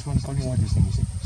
This one calling what is this thing?